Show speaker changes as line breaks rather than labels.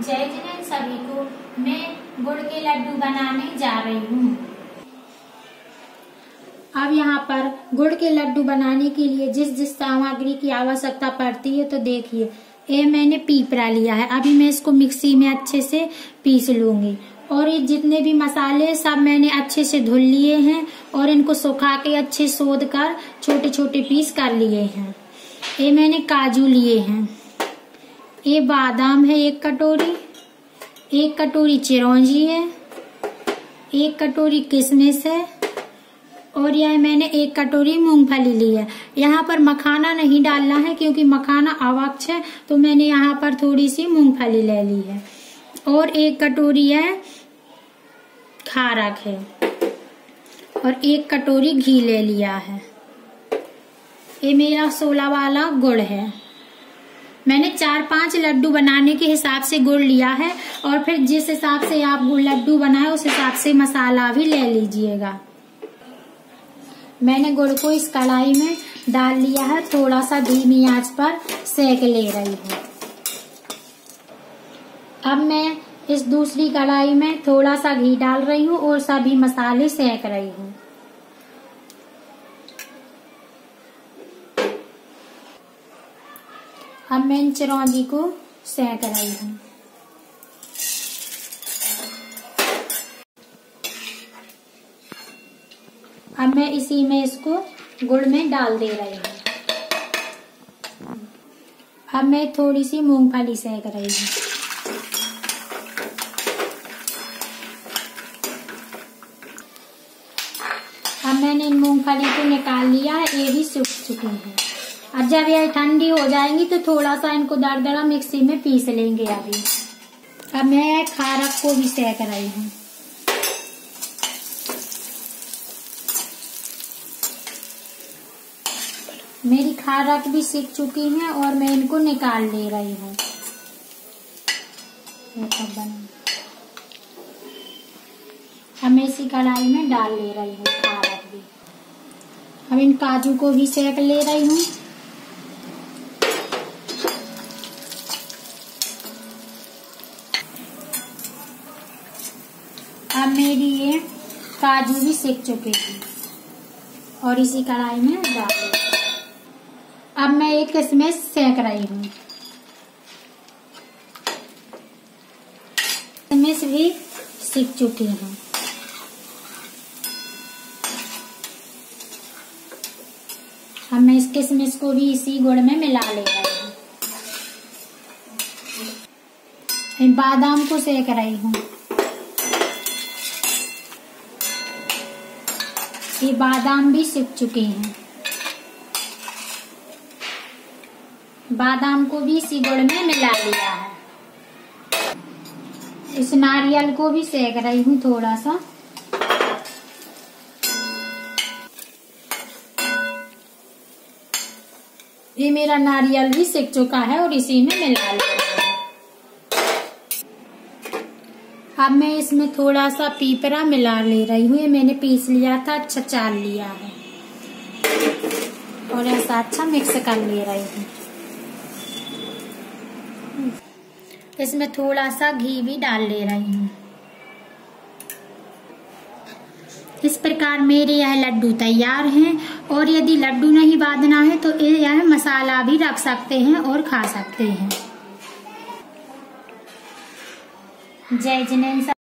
जय जनन सभी को मैं गुड़ के लड्डू बनाने जा रही हूँ। अब यहाँ पर गुड़ के लड्डू बनाने के लिए जिस जिस सामग्री की आवश्यकता पड़ती है तो देखिए ये मैंने पीपरा लिया है। अभी मैं इसको मिक्सी में अच्छे से पीस लूँगी। और ये जितने भी मसाले सब मैंने अच्छे से धुल लिए हैं और इनको सुखा के अच्छे सोध कर छोटे छोटे पीस कर लिए हैं। ये मैंने काजू लिए हैं। ये बादाम है एक कटोरी एक कटोरी चिरौंजी है, एक कटोरी किशमिश है और यह मैंने एक कटोरी मूंगफली ली है। यहाँ पर मखाना नहीं डालना है क्योंकि मखाना अवक्ष है तो मैंने यहाँ पर थोड़ी सी मूंगफली ले ली है। और एक कटोरी है खारक है और एक कटोरी घी ले लिया है। ये मेरा सोला वाला गुड़ है। मैंने चार पाँच लड्डू बनाने के हिसाब से गुड़ लिया है और फिर जिस हिसाब से आप लड्डू बनाए, उस हिसाब से मसाला भी ले लीजिएगा। मैंने गुड़ को इस कढ़ाई में डाल लिया है थोड़ा सा धीमी आँच पर सेक ले रही हूँ। अब मैं इस दूसरी कढ़ाई में थोड़ा सा घी डाल रही हूँ और सभी मसाले सेक रही हूँ। अब मैं इन चिरौंजी को सेक रही हूँ। अब मैं इसी में इसको गुड़ में डाल दे रही हूँ। अब मैं थोड़ी सी मूंगफली सेक रही हूँ। अब मैंने इन मूंगफली को निकाल लिया, ये भी सूख चुकी है। अब जब ये ठंडी हो जाएँगी तो थोड़ा सा इनको दरदरा मिक्सी में पीस लेंगे अभी अब मैं खारक को भी सेक रही हूँ। मेरी खारक भी सीख चुकी है और मैं इनको निकाल ले रही हूँ। अब इसी कढ़ाई में डाल ले रही हूँ खारक भी। अब इन काजू को भी सेक ले रही हूँ। अब मेरी ये काजू भी सेक चुके हैं। और इसी कढ़ाई में डाल अब मैं एक इसमें सेक रही हूँ। किशमिश भी सीख चुकी हूँ। अब मैं इस किशमिश को भी इसी गुड़ में मिला ले रही हूँ। बादाम को सेक रही हूँ। ये बादाम भी सीख चुके हैं। बादाम को भी इसी गुड़ में मिला लिया है। इस नारियल को भी सेक रही हूँ थोड़ा सा। ये मेरा नारियल भी सीख चुका है और इसी में मिला लिया है अब मैं इसमें थोड़ा सा पीपरा मिला ले रही हूँ। ये मैंने पीस लिया था अच्छा चाल लिया है। और ऐसा अच्छा मिक्स कर ले रही हूँ। इसमें थोड़ा सा घी भी डाल ले रही हूँ। इस प्रकार मेरे यह लड्डू तैयार हैं और यदि लड्डू नहीं बांधना है तो यह मसाला भी रख सकते हैं और खा सकते हैं। जय जिनेन्द्र